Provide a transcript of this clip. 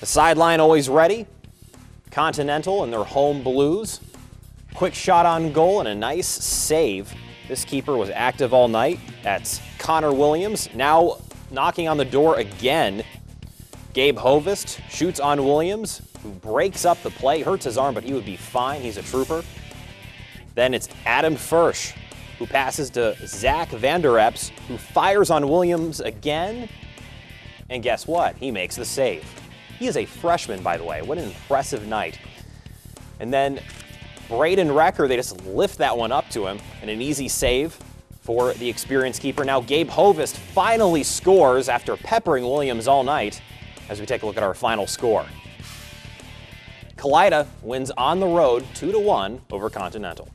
The sideline always ready. Continental and their home blues. Quick shot on goal and a nice save. This keeper was active all night. That's Connor Williams. Now knocking on the door again. Gabe Hovest shoots on Williams, who breaks up the play, hurts his arm, but he would be fine. He's a trooper. Then it's Adam Fursch, who passes to Zach Vandereps, who fires on Williams again. And guess what? He makes the save. He is a freshman, by the way. What an impressive night. And then Braden Recker, they just lift that one up to him, and an easy save for the experienced keeper. Now Gabe Hovest finally scores after peppering Williams all night as we take a look at our final score. Kalida wins on the road 2 to 1 over Continental.